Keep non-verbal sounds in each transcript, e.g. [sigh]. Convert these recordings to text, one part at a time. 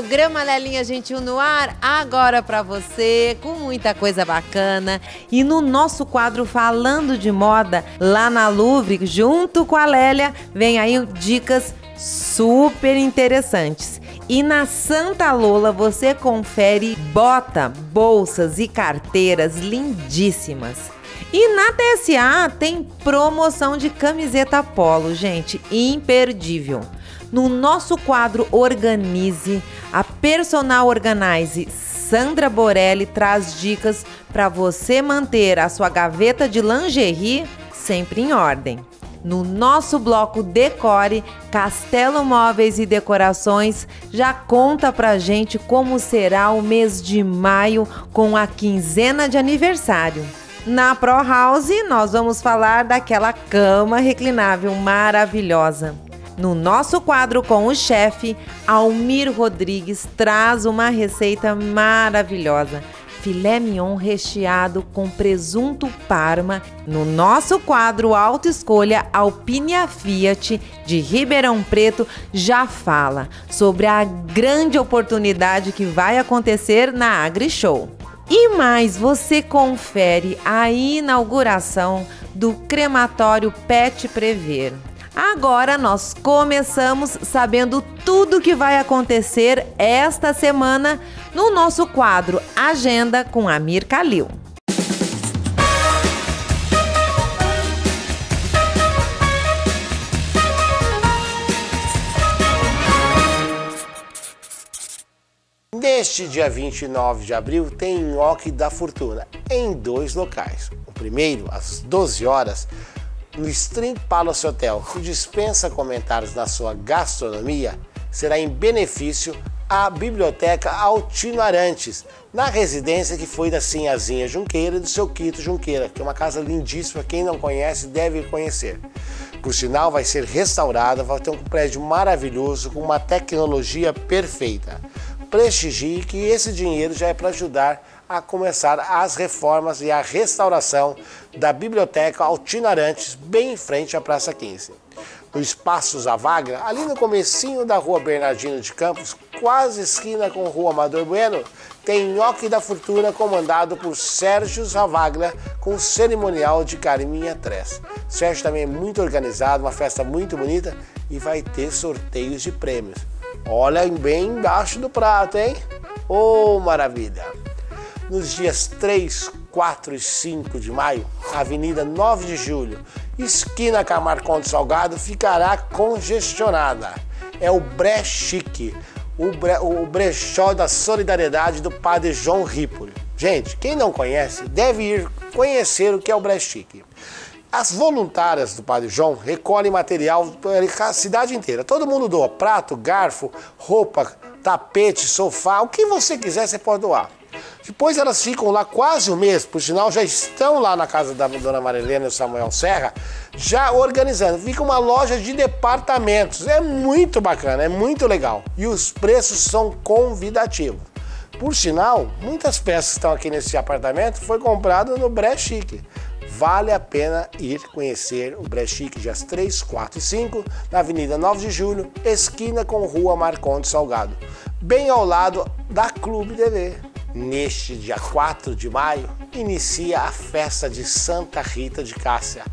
Programa Lelinha Gentil no ar, agora para você, com muita coisa bacana. E no nosso quadro Falando de Moda, lá na Louvre, junto com a Lélia, vem aí dicas super interessantes. E na Santa Lola você confere bota, bolsas e carteiras lindíssimas. E na TSA tem promoção de camiseta polo, gente, imperdível. No nosso quadro Organize, a personal organize Sandra Borelli traz dicas para você manter a sua gaveta de lingerie sempre em ordem. No nosso bloco Decore, Castelo Móveis e Decorações já conta pra gente como será o mês de maio com a quinzena de aniversário. Na Pro House, nós vamos falar daquela cama reclinável maravilhosa. No nosso quadro com o chefe, Almir Rodrigues traz uma receita maravilhosa. Filé mignon recheado com presunto parma. No nosso quadro Auto Escolha, Alpine Fiat de Ribeirão Preto já fala sobre a grande oportunidade que vai acontecer na AgriShow. E mais, você confere a inauguração do crematório Pet Prever. Agora nós começamos sabendo tudo que vai acontecer esta semana no nosso quadro Agenda com Amir Kalil. Neste dia 29 de abril tem Nhoque da Fortuna em dois locais. O primeiro, às 12 horas, no Stream Palace Hotel, que dispensa comentários na sua gastronomia, será em benefício à Biblioteca Altino Arantes, na residência que foi da Sinhazinha Junqueira e do seu Quito Junqueira, que é uma casa lindíssima, quem não conhece deve conhecer. Por sinal, vai ser restaurada, vai ter um prédio maravilhoso com uma tecnologia perfeita. Prestigie que esse dinheiro já é para ajudar a começar as reformas e a restauração da Biblioteca Altinarantes, bem em frente à Praça 15. No Espaço Zavagra, ali no comecinho da Rua Bernardino de Campos, quase esquina com Rua Amador Bueno, tem Nhoque da Fortuna comandado por Sérgio Zavagra com cerimonial de Carminha Tress. Sérgio também é muito organizado, uma festa muito bonita e vai ter sorteios de prêmios. Olha bem embaixo do prato, hein? Oh, maravilha! nos dias 3, 4 e 5 de maio, Avenida 9 de Julho, esquina Camarcão do Salgado, ficará congestionada. É o Brechique, o, bre, o brechó da solidariedade do padre João Ripoli. Gente, quem não conhece deve ir conhecer o que é o Brechique. As voluntárias do Padre João recolhem material da cidade inteira. Todo mundo doa prato, garfo, roupa, tapete, sofá, o que você quiser você pode doar. Depois elas ficam lá quase um mês, por sinal já estão lá na casa da dona Marilena e o Samuel Serra, já organizando. Fica uma loja de departamentos. É muito bacana, é muito legal. E os preços são convidativos. Por sinal, muitas peças que estão aqui nesse apartamento foi comprado no Brechique. Vale a pena ir conhecer o Brechique dias 3, 4 e 5 na Avenida 9 de Julho, esquina com Rua Marconde Salgado, bem ao lado da Clube TV. Neste dia 4 de maio, inicia a festa de Santa Rita de Cássia,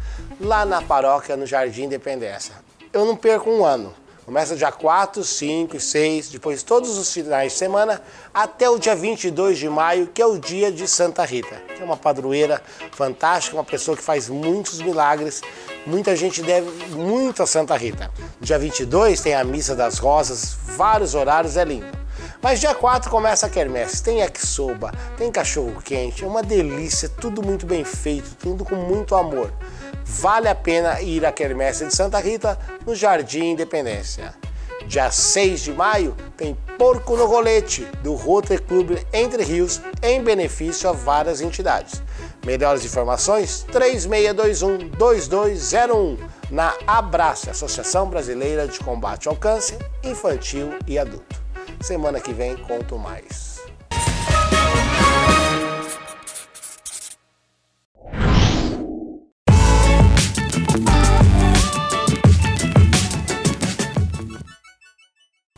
lá na paróquia no Jardim Independência. Eu não perco um ano. Começa dia 4, 5 e 6, depois todos os finais de semana, até o dia 22 de maio, que é o dia de Santa Rita. Que é uma padroeira fantástica, uma pessoa que faz muitos milagres. Muita gente deve muito a Santa Rita. Dia 22 tem a Missa das Rosas, vários horários, é lindo. Mas dia 4 começa a quermesse. Tem yakisoba, tem cachorro quente, é uma delícia, tudo muito bem feito, tudo com muito amor. Vale a pena ir à quermesse de Santa Rita no Jardim Independência. Dia 6 de maio tem Porco no Rolete, do Rotary Club Entre Rios, em benefício a várias entidades. Melhores informações 3621-2201 na Abrace, Associação Brasileira de Combate ao Câncer Infantil e Adulto. Semana que vem conto mais.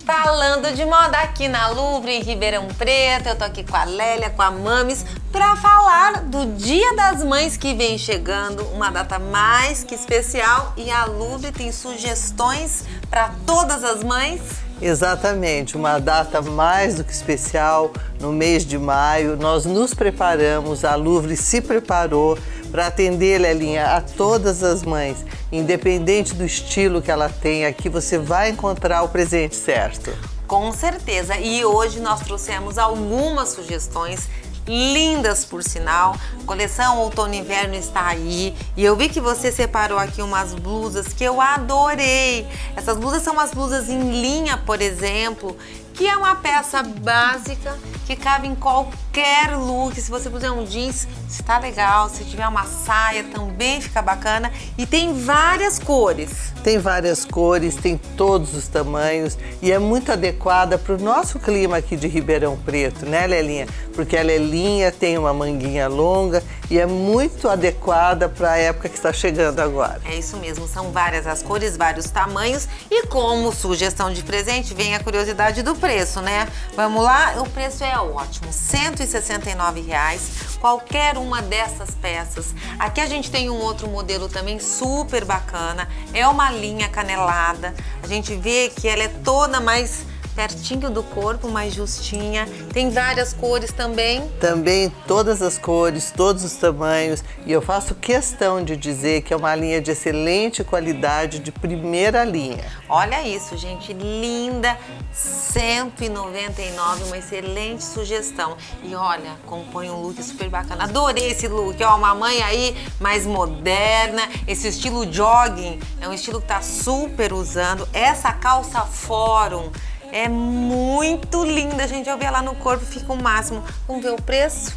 Falando de moda aqui na Louvre, em Ribeirão Preto. Eu tô aqui com a Lélia, com a Mames, para falar do Dia das Mães que vem chegando, uma data mais que especial. E a Louvre tem sugestões para todas as mães. Exatamente, uma data mais do que especial. No mês de maio, nós nos preparamos, a Louvre se preparou para atender, Lelinha, a todas as mães, independente do estilo que ela tem, aqui você vai encontrar o presente certo. Com certeza. E hoje nós trouxemos algumas sugestões lindas por sinal. Coleção outono inverno está aí. E eu vi que você separou aqui umas blusas que eu adorei. Essas blusas são umas blusas em linha, por exemplo, que é uma peça básica que cabe em qualquer look. Se você puser um jeans, está legal. Se tiver uma saia, também fica bacana. E tem várias cores. Tem várias cores, tem todos os tamanhos e é muito adequada para o nosso clima aqui de Ribeirão Preto, né, Lelinha? Porque ela é linha, tem uma manguinha longa e é muito adequada para a época que está chegando agora. É isso mesmo, são várias as cores, vários tamanhos e como sugestão de presente vem a curiosidade do preço, né? Vamos lá, o preço é ótimo, 169 reais qualquer uma dessas peças. Aqui a gente tem um outro modelo também super bacana, é uma linha canelada. A gente vê que ela é toda mais pertinho do corpo, mais justinha. Tem várias cores também. Também todas as cores, todos os tamanhos. E eu faço questão de dizer que é uma linha de excelente qualidade, de primeira linha. Olha isso, gente, linda, 199, uma excelente sugestão. E olha, compõe um look super bacana. Adorei esse look, ó, uma mãe aí mais moderna, esse estilo jogging, é um estilo que tá super usando. Essa calça fórum, é muito linda, gente. Eu vi ela no corpo, fica o máximo. Vamos ver o preço?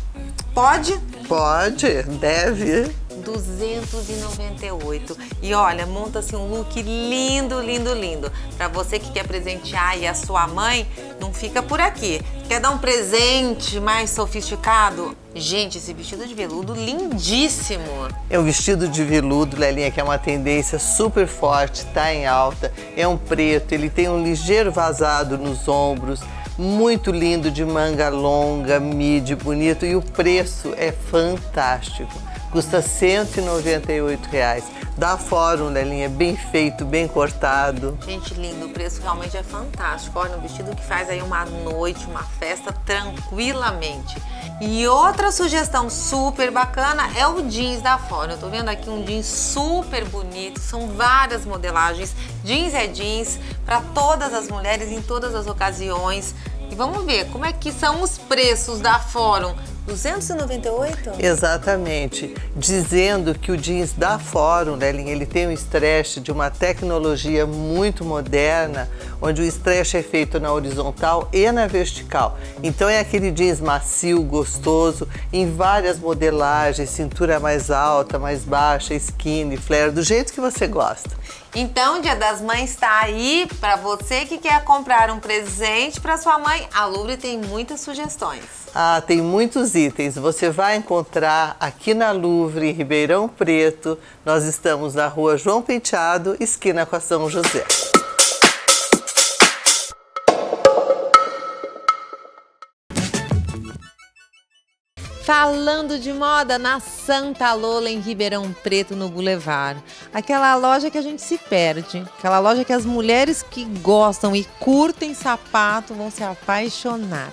Pode? Pode, deve. 298. E olha, monta-se um look lindo, lindo, lindo. Para você que quer presentear e a sua mãe, não fica por aqui. Quer dar um presente mais sofisticado? Gente, esse vestido de veludo lindíssimo. É um vestido de veludo, Lelinha, que é uma tendência super forte, tá em alta. É um preto, ele tem um ligeiro vazado nos ombros muito lindo de manga longa, midi, bonito e o preço é fantástico custa 198 reais. Da Fórum, Lelinha, bem feito, bem cortado. Gente, lindo, o preço realmente é fantástico. Olha, um vestido que faz aí uma noite, uma festa tranquilamente. E outra sugestão super bacana é o jeans da Fórum. Eu tô vendo aqui um jeans super bonito, são várias modelagens. Jeans é jeans para todas as mulheres em todas as ocasiões. E vamos ver como é que são os preços da Fórum 298? Exatamente. Dizendo que o jeans da Fórum, né, ele tem um stretch de uma tecnologia muito moderna, onde o stretch é feito na horizontal e na vertical. Então é aquele jeans macio, gostoso, em várias modelagens, cintura mais alta, mais baixa, skinny, flare, do jeito que você gosta. Então, Dia das Mães está aí para você que quer comprar um presente para sua mãe. A Louvre tem muitas sugestões. Ah, tem muitos itens. Você vai encontrar aqui na Louvre, em Ribeirão Preto. Nós estamos na rua João Penteado, esquina com a São José. Falando de moda na Santa Lola em Ribeirão Preto no Boulevard. Aquela loja que a gente se perde, aquela loja que as mulheres que gostam e curtem sapato vão se apaixonar.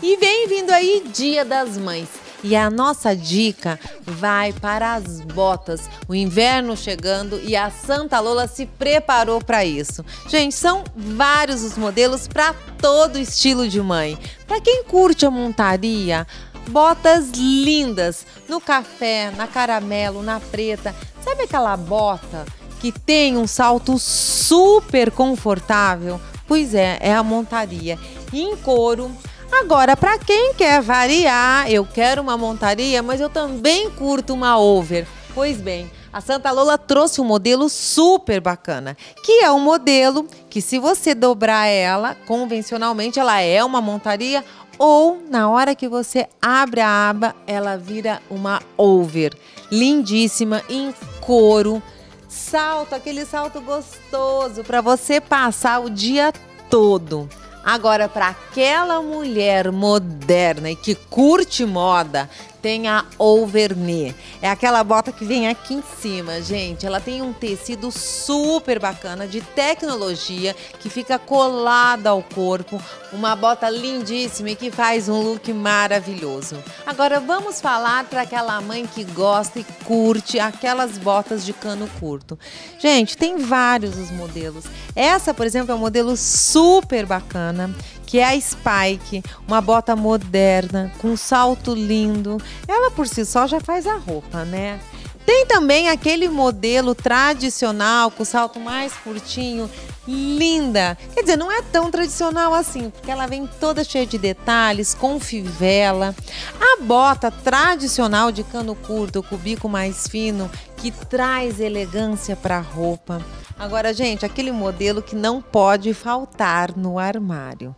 E vem vindo aí Dia das Mães. E a nossa dica vai para as botas. O inverno chegando e a Santa Lola se preparou para isso. Gente, são vários os modelos para todo estilo de mãe. Para quem curte a montaria, botas lindas no café, na caramelo, na preta. Sabe aquela bota que tem um salto super confortável? Pois é, é a montaria em couro. Agora, para quem quer variar, eu quero uma montaria, mas eu também curto uma over. Pois bem, a Santa Lola trouxe um modelo super bacana, que é um modelo que se você dobrar ela, convencionalmente ela é uma montaria ou na hora que você abre a aba, ela vira uma over. Lindíssima, em couro. Salto, aquele salto gostoso para você passar o dia todo. Agora, para aquela mulher moderna e que curte moda, tem a Overknee. É aquela bota que vem aqui em cima, gente. Ela tem um tecido super bacana de tecnologia que fica colada ao corpo. Uma bota lindíssima e que faz um look maravilhoso. Agora vamos falar para aquela mãe que gosta e curte aquelas botas de cano curto. Gente, tem vários os modelos. Essa, por exemplo, é um modelo super bacana que é a Spike, uma bota moderna, com salto lindo. Ela por si só já faz a roupa, né? Tem também aquele modelo tradicional com salto mais curtinho, linda. Quer dizer, não é tão tradicional assim, porque ela vem toda cheia de detalhes, com fivela. A bota tradicional de cano curto, com bico mais fino, que traz elegância para a roupa. Agora, gente, aquele modelo que não pode faltar no armário.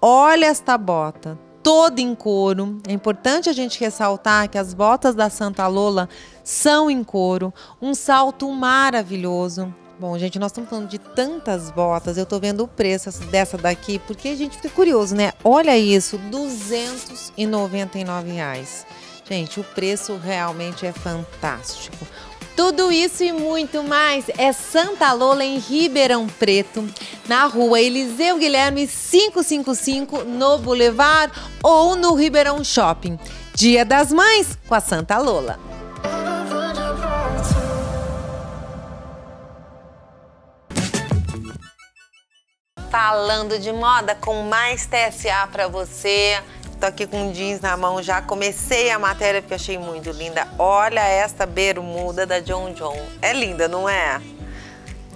Olha esta bota, toda em couro. É importante a gente ressaltar que as botas da Santa Lola são em couro, um salto maravilhoso. Bom, gente, nós estamos falando de tantas botas. Eu estou vendo o preço dessa daqui porque a gente fica curioso, né? Olha isso, 299 reais. Gente, o preço realmente é fantástico. Tudo isso e muito mais é Santa Lola em Ribeirão Preto, na rua Eliseu Guilherme 555, no Boulevard ou no Ribeirão Shopping. Dia das Mães com a Santa Lola. Falando de moda com mais TSA para você. Tô aqui com jeans na mão, já comecei a matéria porque achei muito linda. Olha essa bermuda da John John. É linda, não é?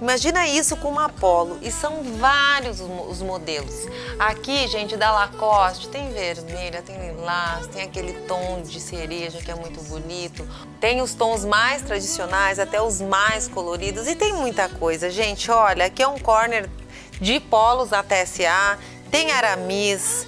Imagina isso com uma polo e são vários os modelos. Aqui, gente, da Lacoste, tem vermelha, tem lilás, tem aquele tom de cereja que é muito bonito. Tem os tons mais tradicionais, até os mais coloridos e tem muita coisa. Gente, olha, aqui é um corner de polos da TSA, tem aramis,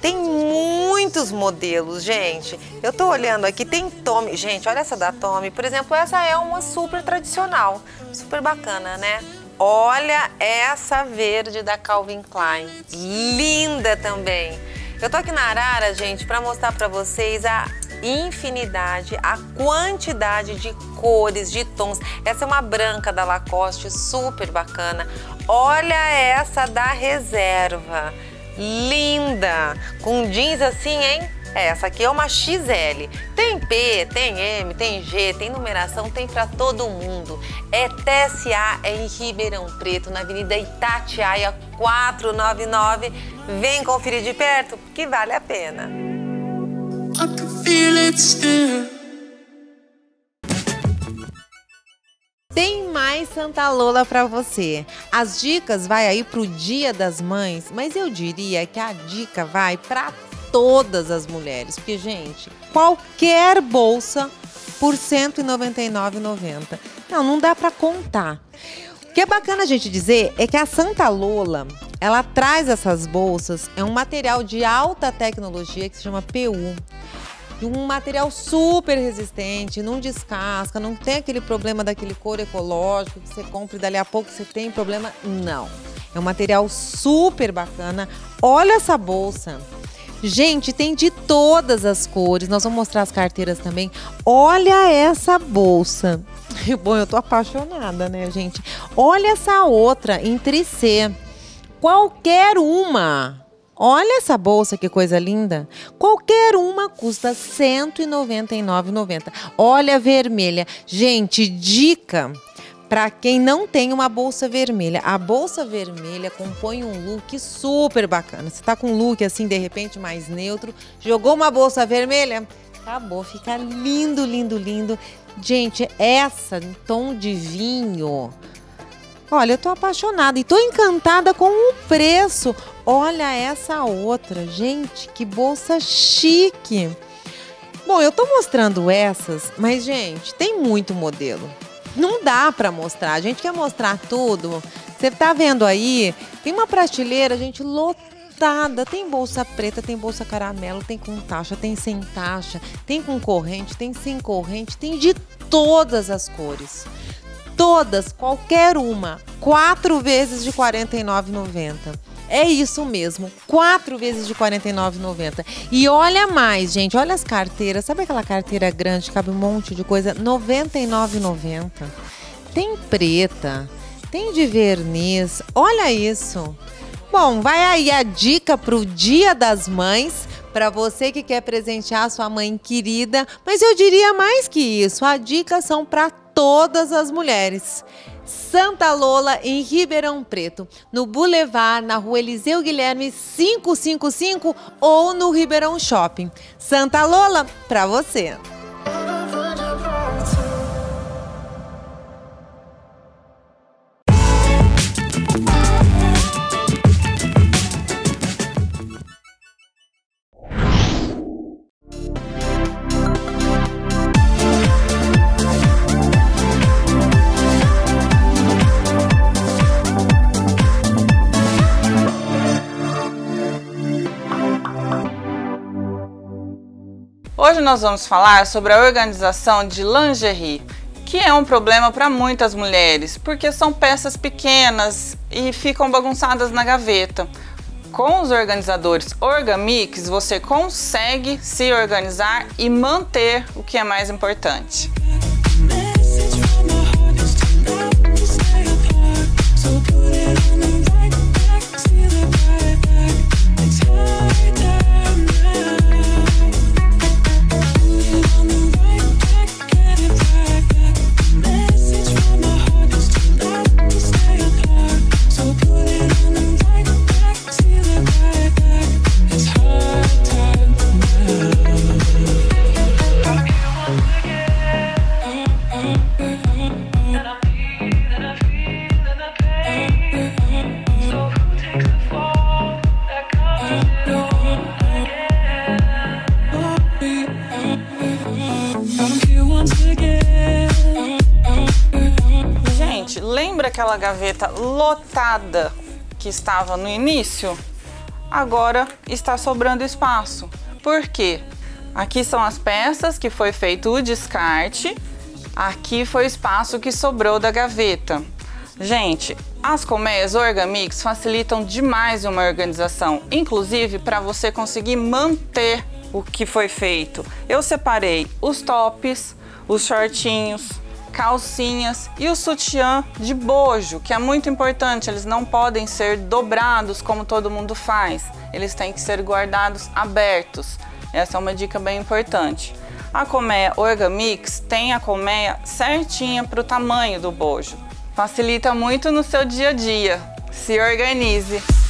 tem muitos modelos, gente. Eu tô olhando aqui, tem Tommy. Gente, olha essa da Tommy. Por exemplo, essa é uma super tradicional. Super bacana, né? Olha essa verde da Calvin Klein. Linda também. Eu tô aqui na Arara, gente, para mostrar para vocês a infinidade, a quantidade de cores, de tons. Essa é uma branca da Lacoste, super bacana. Olha essa da Reserva linda, com jeans assim, hein? Essa aqui é uma XL. Tem P, tem M, tem G, tem numeração, tem para todo mundo. É TSA é em Ribeirão Preto, na Avenida Itatiaia 499. Vem conferir de perto, que vale a pena. Tem mais Santa Lola para você. As dicas vai aí pro Dia das Mães, mas eu diria que a dica vai para todas as mulheres, porque gente, qualquer bolsa por R$ 199,90. Não, não dá para contar. O que é bacana a gente dizer é que a Santa Lola, ela traz essas bolsas, é um material de alta tecnologia que se chama PU um material super resistente, não descasca, não tem aquele problema daquele couro ecológico que você compra e dali a pouco você tem problema. Não. É um material super bacana. Olha essa bolsa. Gente, tem de todas as cores. Nós vamos mostrar as carteiras também. Olha essa bolsa. [laughs] Bom, eu tô apaixonada, né, gente? Olha essa outra em tricê. Qualquer uma Olha essa bolsa que coisa linda. Qualquer uma custa R$ 199,90. Olha a vermelha. Gente, dica para quem não tem uma bolsa vermelha. A bolsa vermelha compõe um look super bacana. Você tá com um look assim de repente mais neutro, jogou uma bolsa vermelha, acabou, fica lindo, lindo, lindo. Gente, essa em tom de vinho Olha, eu tô apaixonada e tô encantada com o preço. Olha essa outra, gente, que bolsa chique. Bom, eu tô mostrando essas, mas gente, tem muito modelo. Não dá para mostrar. A gente quer mostrar tudo. Você tá vendo aí? Tem uma prateleira, gente, lotada. Tem bolsa preta, tem bolsa caramelo, tem com taxa, tem sem taxa, tem com corrente, tem sem corrente, tem de todas as cores todas, qualquer uma, quatro vezes de R$ 49,90. É isso mesmo, quatro vezes de R$ 49,90. E olha mais, gente, olha as carteiras. Sabe aquela carteira grande, cabe um monte de coisa? R$ 99,90. Tem preta, tem de verniz. Olha isso. Bom, vai aí a dica para o Dia das Mães, para você que quer presentear sua mãe querida, mas eu diria mais que isso, a dica são para todas as mulheres. Santa Lola, em Ribeirão Preto, no Boulevard, na rua Eliseu Guilherme 555 ou no Ribeirão Shopping. Santa Lola, para você! Hoje nós vamos falar sobre a organização de lingerie, que é um problema para muitas mulheres, porque são peças pequenas e ficam bagunçadas na gaveta. Com os organizadores Orgamix, você consegue se organizar e manter o que é mais importante. Gaveta lotada que estava no início? Agora está sobrando espaço. Por quê? Aqui são as peças que foi feito o descarte. Aqui foi o espaço que sobrou da gaveta. Gente, as colmeias Orgamix facilitam demais uma organização, inclusive para você conseguir manter o que foi feito. Eu separei os tops, os shortinhos, calcinhas e o sutiã de bojo, que é muito importante, eles não podem ser dobrados como todo mundo faz, eles têm que ser guardados abertos. Essa é uma dica bem importante. A colmeia Orgamix tem a colmeia certinha para o tamanho do bojo. Facilita muito no seu dia a dia. Se organize!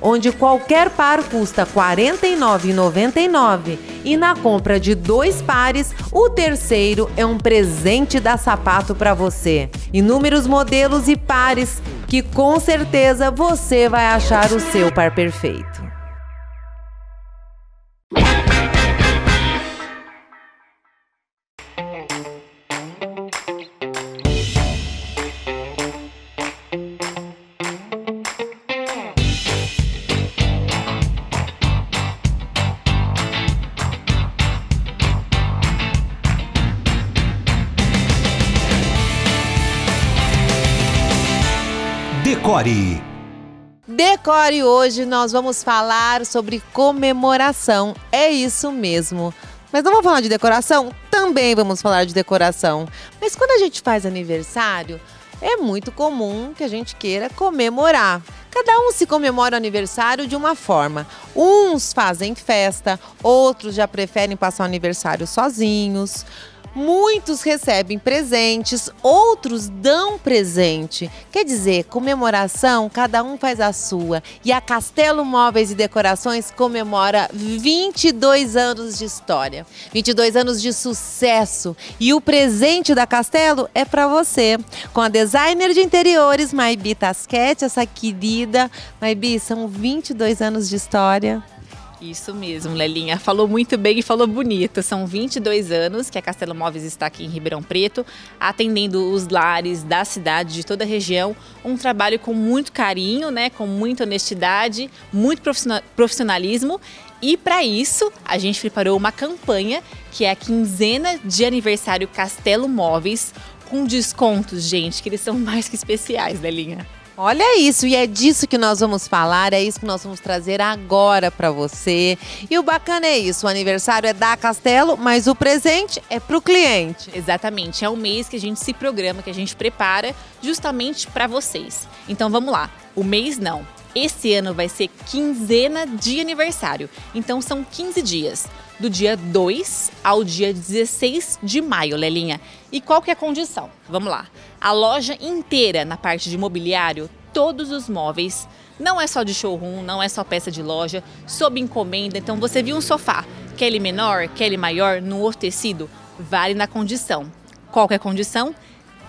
Onde qualquer par custa R$ 49,99 e na compra de dois pares, o terceiro é um presente da Sapato para você. Inúmeros modelos e pares que com certeza você vai achar o seu par perfeito. Decore. Decore hoje nós vamos falar sobre comemoração. É isso mesmo. Mas não vamos falar de decoração? também vamos falar de decoração. Mas quando a gente faz aniversário, é muito comum que a gente queira comemorar. Cada um se comemora o aniversário de uma forma. Uns fazem festa, outros já preferem passar o aniversário sozinhos. Muitos recebem presentes, outros dão presente. Quer dizer, comemoração, cada um faz a sua. E a Castelo Móveis e Decorações comemora 22 anos de história, 22 anos de sucesso. E o presente da Castelo é para você. Com a designer de interiores, Maibi Tasquete, essa querida. Maibi, são 22 anos de história. Isso mesmo, Lelinha. Falou muito bem e falou bonito. São 22 anos que a Castelo Móveis está aqui em Ribeirão Preto, atendendo os lares da cidade, de toda a região. Um trabalho com muito carinho, né, com muita honestidade, muito profissionalismo. E para isso, a gente preparou uma campanha que é a quinzena de aniversário Castelo Móveis, com descontos, gente, que eles são mais que especiais, Lelinha. Olha isso, e é disso que nós vamos falar, é isso que nós vamos trazer agora para você. E o bacana é isso, o aniversário é da Castelo, mas o presente é para o cliente. Exatamente, é um mês que a gente se programa, que a gente prepara justamente para vocês. Então vamos lá, o mês não. Esse ano vai ser quinzena de aniversário, então são 15 dias do dia 2 ao dia 16 de maio, Lelinha. E qual que é a condição? Vamos lá. A loja inteira na parte de mobiliário, todos os móveis, não é só de showroom, não é só peça de loja, sob encomenda. Então você viu um sofá, quer ele menor, quer ele maior, no outro tecido, vale na condição. Qual que é a condição?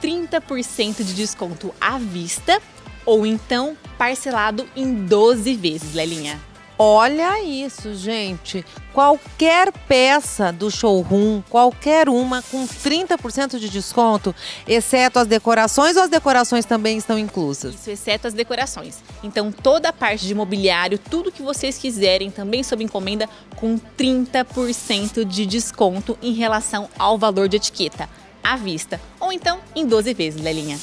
30% de desconto à vista ou então parcelado em 12 vezes, Lelinha. Olha isso, gente. Qualquer peça do showroom, qualquer uma, com 30% de desconto, exceto as decorações ou as decorações também estão inclusas? Isso, exceto as decorações. Então, toda a parte de mobiliário, tudo que vocês quiserem, também sob encomenda, com 30% de desconto em relação ao valor de etiqueta, à vista. Ou então em 12 vezes, Lelinha.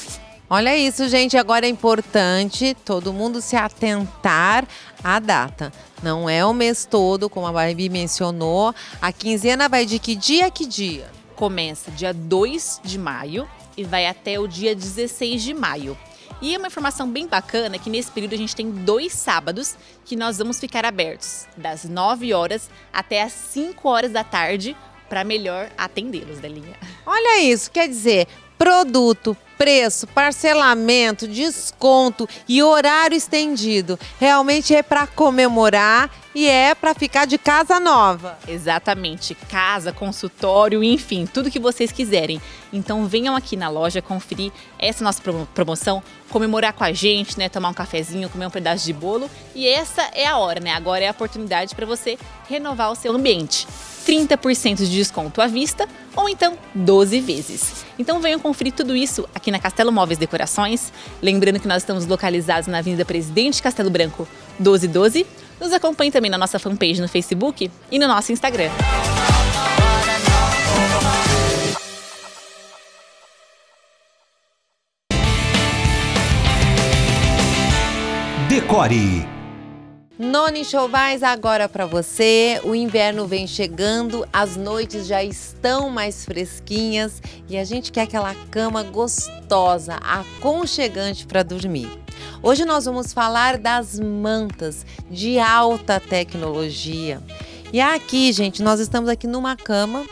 Olha isso, gente. Agora é importante todo mundo se atentar à data. Não é o mês todo, como a Barbie mencionou. A quinzena vai de que dia a que dia? Começa dia 2 de maio e vai até o dia 16 de maio. E uma informação bem bacana é que nesse período a gente tem dois sábados que nós vamos ficar abertos, das 9 horas até as 5 horas da tarde, para melhor atendê-los, Delinha. Olha isso, quer dizer, produto, preço, parcelamento, desconto e horário estendido. Realmente é para comemorar e é para ficar de casa nova. Exatamente, casa, consultório, enfim, tudo que vocês quiserem. Então venham aqui na loja conferir essa nossa promoção, comemorar com a gente, né, tomar um cafezinho, comer um pedaço de bolo e essa é a hora, né? Agora é a oportunidade para você renovar o seu ambiente. 30% de desconto à vista ou então 12 vezes. Então venham conferir tudo isso aqui na Castelo Móveis Decorações. Lembrando que nós estamos localizados na Avenida Presidente Castelo Branco 1212. Nos acompanhe também na nossa fanpage no Facebook e no nosso Instagram. Decore Noni Chovais agora para você. O inverno vem chegando, as noites já estão mais fresquinhas e a gente quer aquela cama gostosa, aconchegante para dormir. Hoje nós vamos falar das mantas de alta tecnologia. E aqui, gente, nós estamos aqui numa cama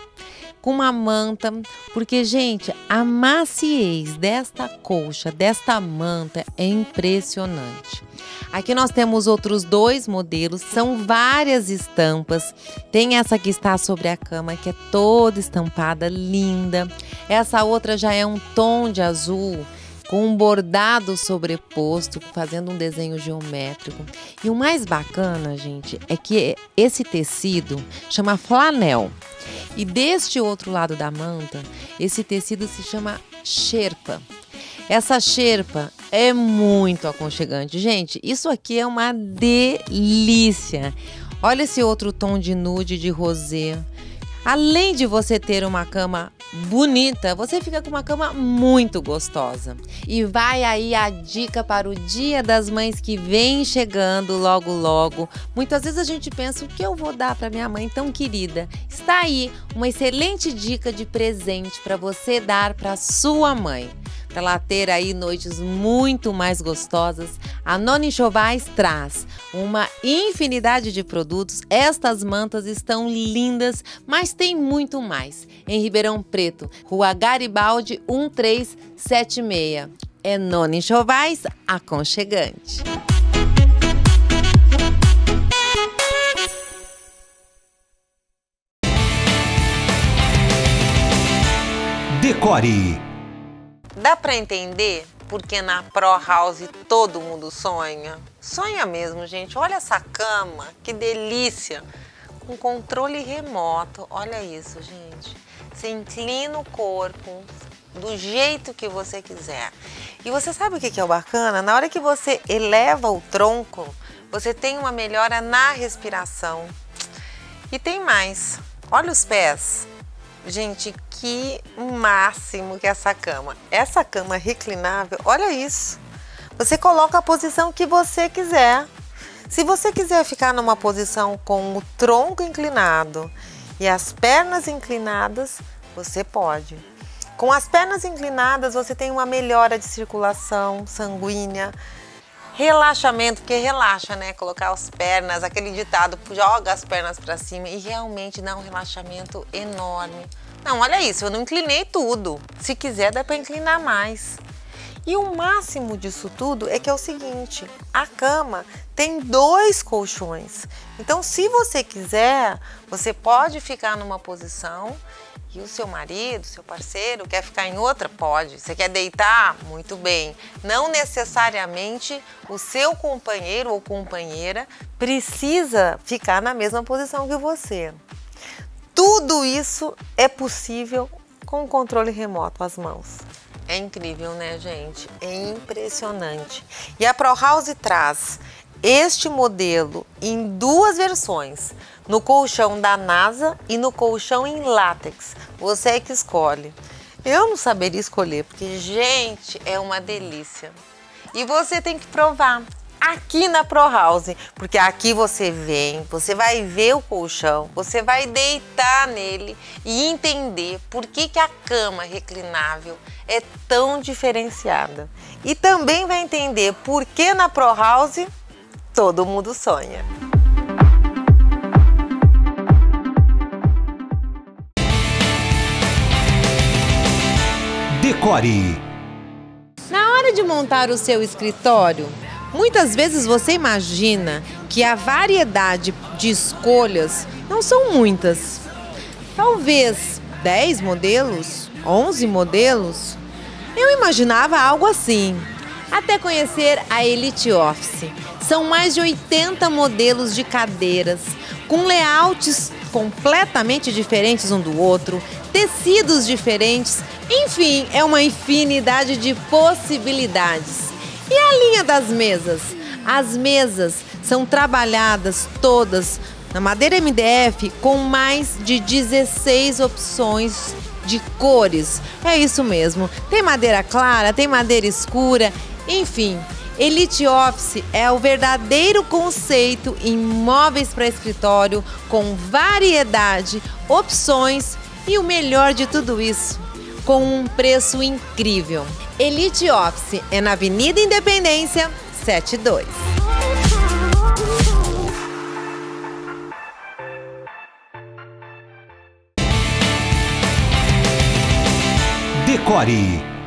com uma manta, porque, gente, a maciez desta colcha, desta manta é impressionante. Aqui nós temos outros dois modelos, são várias estampas. Tem essa que está sobre a cama, que é toda estampada, linda. Essa outra já é um tom de azul com um bordado sobreposto, fazendo um desenho geométrico. E o mais bacana, gente, é que esse tecido chama flanel. E deste outro lado da manta, esse tecido se chama xerpa. Essa xerpa é muito aconchegante. Gente, isso aqui é uma delícia. Olha esse outro tom de nude de rosé. Além de você ter uma cama bonita, você fica com uma cama muito gostosa. E vai aí a dica para o Dia das Mães que vem chegando logo logo. Muitas vezes a gente pensa o que eu vou dar para minha mãe tão querida. Está aí uma excelente dica de presente para você dar para sua mãe para ela ter aí noites muito mais gostosas, a Nona Enxovais traz uma infinidade de produtos. Estas mantas estão lindas, mas tem muito mais. Em Ribeirão Preto, Rua Garibaldi 1376. É Nona Enxovais, aconchegante. Decore Dá para entender porque na Pro House todo mundo sonha? Sonha mesmo, gente. Olha essa cama, que delícia! Com controle remoto. Olha isso, gente. Você inclina o corpo do jeito que você quiser. E você sabe o que é o bacana? Na hora que você eleva o tronco, você tem uma melhora na respiração. E tem mais. Olha os pés. Gente, que máximo que essa cama. Essa cama reclinável, olha isso. Você coloca a posição que você quiser. Se você quiser ficar numa posição com o tronco inclinado e as pernas inclinadas, você pode. Com as pernas inclinadas, você tem uma melhora de circulação sanguínea, relaxamento, porque relaxa, né? Colocar as pernas, aquele ditado, joga as pernas para cima e realmente dá um relaxamento enorme. Não, olha isso, eu não inclinei tudo. Se quiser, dá para inclinar mais. E o máximo disso tudo é que é o seguinte: a cama tem dois colchões. Então, se você quiser, você pode ficar numa posição e o seu marido, seu parceiro, quer ficar em outra? Pode. Você quer deitar? Muito bem. Não necessariamente o seu companheiro ou companheira precisa ficar na mesma posição que você. Tudo isso é possível com o controle remoto às mãos. É incrível, né, gente? É impressionante. E a ProHouse traz este modelo em duas versões, no colchão da NASA e no colchão em látex. Você é que escolhe. Eu não saberia escolher, porque, gente, é uma delícia. E você tem que provar aqui na Pro House, porque aqui você vem, você vai ver o colchão, você vai deitar nele e entender por que, que a cama reclinável é tão diferenciada. E também vai entender por que na Pro House todo mundo sonha. Decore. Na hora de montar o seu escritório, muitas vezes você imagina que a variedade de escolhas não são muitas. Talvez 10 modelos, 11 modelos. Eu imaginava algo assim, até conhecer a Elite Office. São mais de 80 modelos de cadeiras, com layouts completamente diferentes um do outro, tecidos diferentes, enfim, é uma infinidade de possibilidades. E a linha das mesas? As mesas são trabalhadas todas na madeira MDF com mais de 16 opções de cores. É isso mesmo. Tem madeira clara, tem madeira escura, enfim, Elite Office é o verdadeiro conceito em móveis para escritório com variedade, opções e o melhor de tudo isso, com um preço incrível. Elite Office é na Avenida Independência 72. Decore.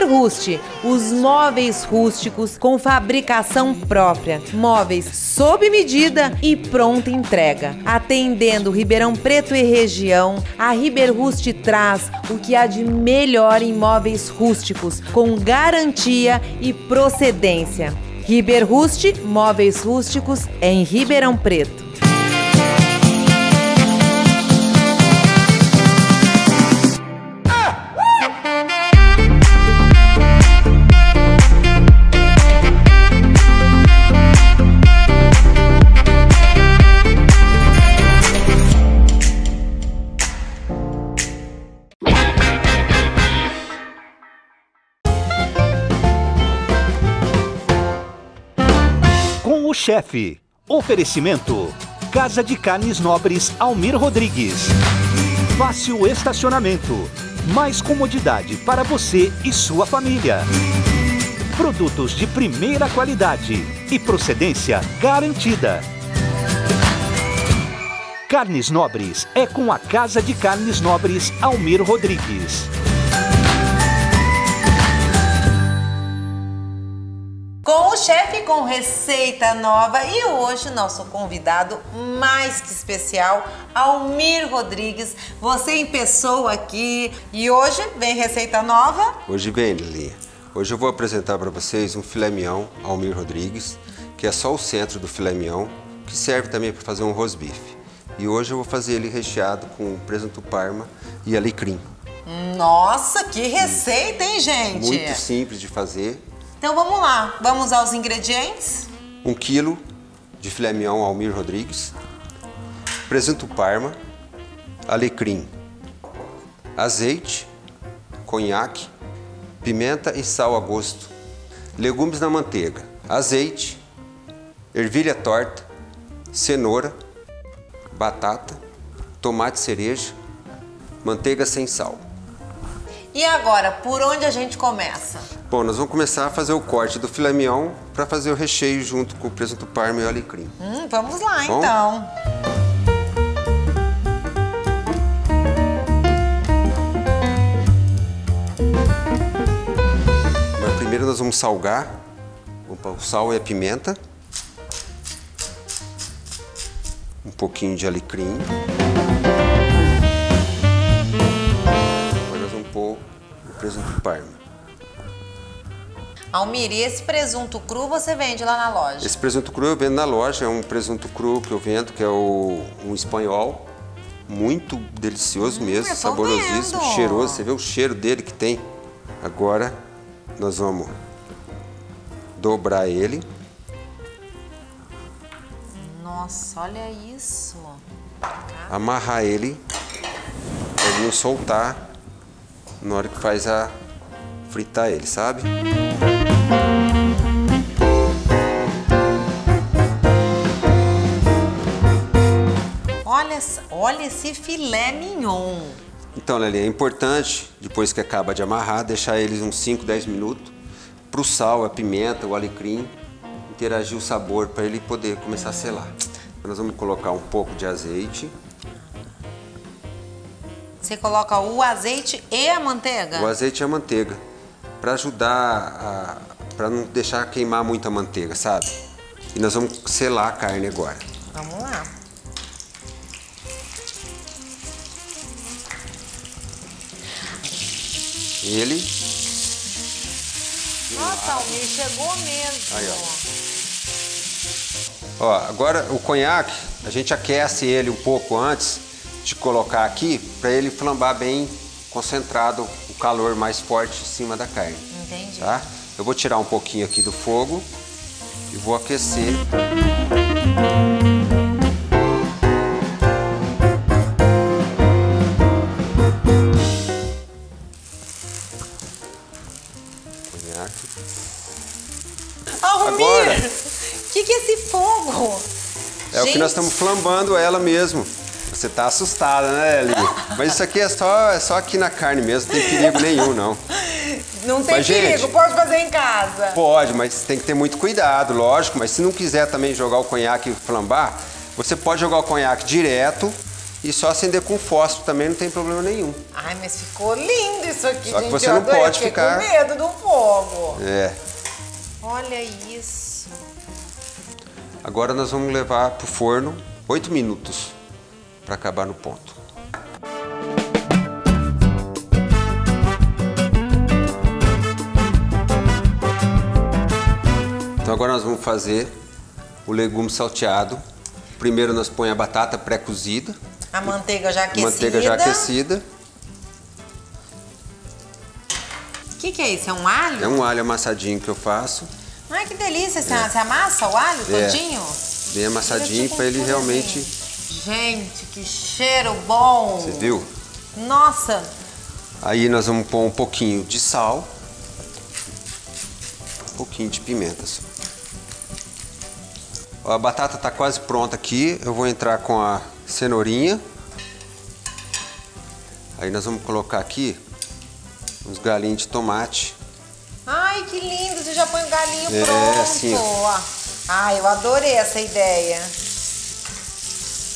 Riber Rust, os móveis rústicos com fabricação própria, móveis sob medida e pronta entrega. Atendendo Ribeirão Preto e região, a Riber Rust traz o que há de melhor em móveis rústicos, com garantia e procedência. Riber Rust, móveis rústicos em Ribeirão Preto. O chefe. Oferecimento: Casa de Carnes Nobres Almir Rodrigues. Fácil estacionamento. Mais comodidade para você e sua família. Produtos de primeira qualidade e procedência garantida. Carnes Nobres é com a Casa de Carnes Nobres Almir Rodrigues. Chefe com receita nova e hoje nosso convidado mais que especial, Almir Rodrigues. Você em pessoa aqui e hoje vem receita nova? Hoje vem, Lili. Hoje eu vou apresentar para vocês um filé mignon Almir Rodrigues, que é só o centro do filé mignon, que serve também para fazer um rosbife. E hoje eu vou fazer ele recheado com presunto parma e alecrim. Nossa, que receita, hein, gente? Muito simples de fazer. Então vamos lá, vamos aos ingredientes? Um quilo de filé mignon Almir Rodrigues, presunto parma, alecrim, azeite, conhaque, pimenta e sal a gosto, legumes na manteiga, azeite, ervilha torta, cenoura, batata, tomate cereja, manteiga sem sal. E agora, por onde a gente começa? Bom, nós vamos começar a fazer o corte do filé mignon para fazer o recheio junto com o presunto parma e o alecrim. Hum, vamos lá Bom? então. Mas primeiro nós vamos salgar o sal e a pimenta. Um pouquinho de alecrim. Presunto parma. Almir, e esse presunto cru você vende lá na loja? Esse presunto cru eu vendo na loja, é um presunto cru que eu vendo, que é o, um espanhol. Muito delicioso mesmo, eu tô saborosíssimo, vendo. cheiroso. Você vê o cheiro dele que tem. Agora nós vamos dobrar ele. Nossa, olha isso. amarrar ele ele não soltar na hora que faz a fritar ele, sabe? Olha, olha esse filé mignon. Então, Lely, é importante, depois que acaba de amarrar, deixar eles uns 5, 10 minutos pro sal, a pimenta, o alecrim interagir o sabor para ele poder começar a selar. Nós vamos colocar um pouco de azeite, Você coloca o azeite e a manteiga? o azeite e a manteiga, para ajudar a para não deixar queimar muito a manteiga, sabe? E nós vamos selar a carne agora. Vamos lá. Ele Nossa, Almir, chegou mesmo. Aí, Ó, agora o conhaque, a gente aquece ele um pouco antes de colocar aqui para ele flambar bem concentrado, o calor mais forte em cima da carne, Entendi. tá? Eu vou tirar um pouquinho aqui do fogo e vou aquecer. Almir! O que, que é esse fogo? É o que nós Gente, estamos flambando ela mesmo. Você tá assustada, né, Eli? Mas isso aqui é só, é só aqui na carne mesmo, não tem perigo nenhum, não. Não tem Mas, perigo, gente- pode fazer em casa. Pode, mas tem que ter muito cuidado, lógico. Mas se não quiser também jogar o conhaque e flambar, você pode jogar o conhaque direto e só acender com fósforo também, não tem problema nenhum. Ai, mas ficou lindo isso aqui, Só que gente. você Eu não adorei, pode fiquei ficar- com medo do fogo. É. Olha isso. Agora nós vamos levar pro forno 8 minutos para acabar no ponto. Então agora nós vamos fazer o legume salteado. Primeiro nós põe a batata pré-cozida, A manteiga já aquecida. manteiga já aquecida. O que, que é isso? É um alho? É um alho amassadinho que eu faço, Ai, que delícia. Você, você amassa o alho É. todinho? bem amassadinho para ele pôr realmente, ali. Gente, que cheiro bom. você viu? Nossa. Aí nós vamos pôr um pouquinho de sal, um pouquinho de pimenta. só. a batata está quase pronta aqui. Eu vou entrar com a cenourinha. Aí nós vamos colocar aqui uns galinhos de tomate. Ai, que lindo! Você já põe o galinho É, pronto. assim. Ai, eu adorei essa ideia.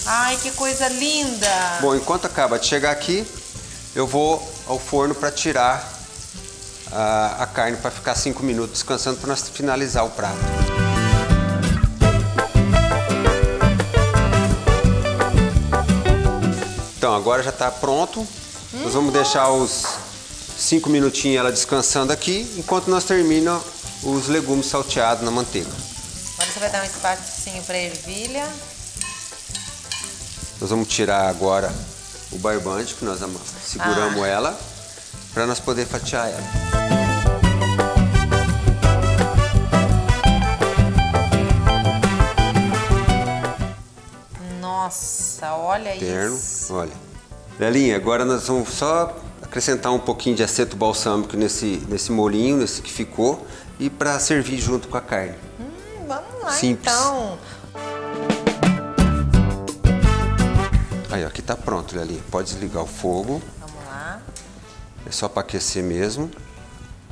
Ai, que coisa linda! Bom, enquanto acaba de chegar aqui, eu vou ao forno para tirar a, a carne para ficar cinco minutos descansando para nós finalizar o prato. Então agora já está pronto. Nós vamos deixar os cinco minutinhos ela descansando aqui, enquanto nós termina os legumes salteados na manteiga. Agora você vai dar um espacinho pra ervilha. Nós vamos tirar agora o barbante, que nós seguramos Ah. ela, para nós poder fatiar ela. Nossa, olha Terno, isso. olha. Lelinha, agora nós vamos só acrescentar um pouquinho de aceto balsâmico nesse, nesse molinho, nesse que ficou, e para servir junto com a carne. Hum, vamos lá Simples. então. Aí, ó, aqui tá pronto, Lelinha. Pode desligar o fogo, Vamos lá. é só para aquecer mesmo.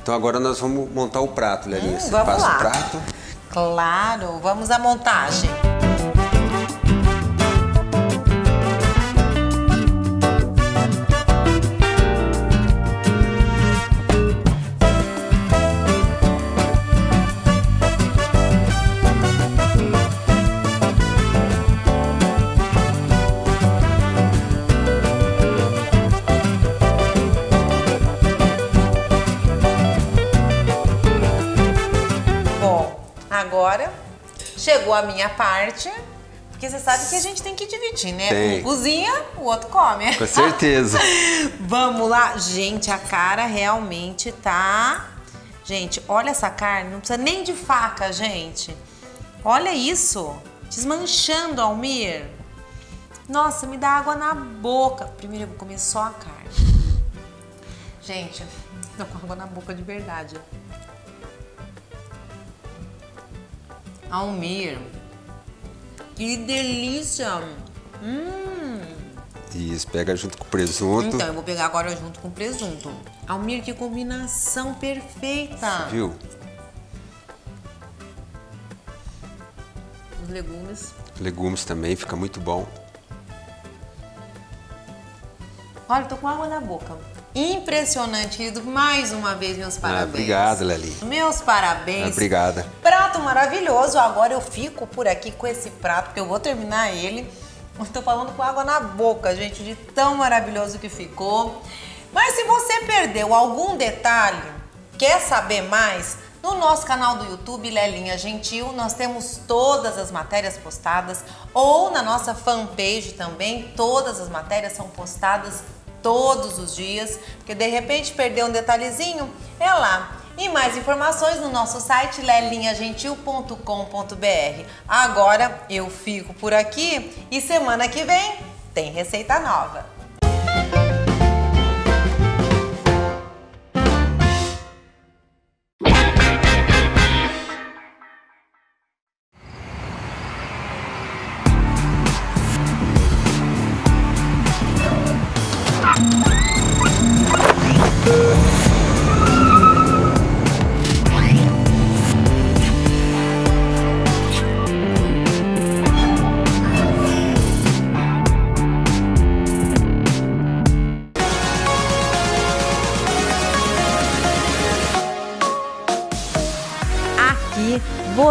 Então agora nós vamos montar o prato, Lelinha. Hum, Você vamos passa lá. o prato. Claro, vamos à montagem. Chegou a minha parte. Porque você sabe que a gente tem que dividir, né? Tem. Um cozinha, o outro come. Com certeza. [laughs] Vamos lá. Gente, a cara realmente tá... Gente, olha essa carne. Não precisa nem de faca, gente. Olha isso. Desmanchando, Almir. Nossa, me dá água na boca. Primeiro eu vou comer só a carne. Gente, tô com água na boca de verdade. Almir. Que delícia. Hum. Isso, pega junto com o presunto. Então, eu vou pegar agora junto com presunto. Almir, que combinação perfeita. Viu? Os legumes. Legumes também, fica muito bom. Olha, tô com água na boca. Impressionante, querido. Mais uma vez, meus parabéns. Ah, obrigado, Leli. Meus parabéns. Ah, Obrigada. Prato maravilhoso. Agora eu fico por aqui com esse prato, porque eu vou terminar ele. Tô falando com água na boca, gente, de tão maravilhoso que ficou. Mas se você perdeu algum detalhe, quer saber mais, no nosso canal do YouTube, Lelinha Gentil, nós temos todas as matérias postadas, ou na nossa fanpage também, todas as matérias são postadas todos os dias, porque de repente perdeu um detalhezinho, é lá. E mais informações no nosso site lelinhagentil.com.br. Agora eu fico por aqui e semana que vem tem receita nova.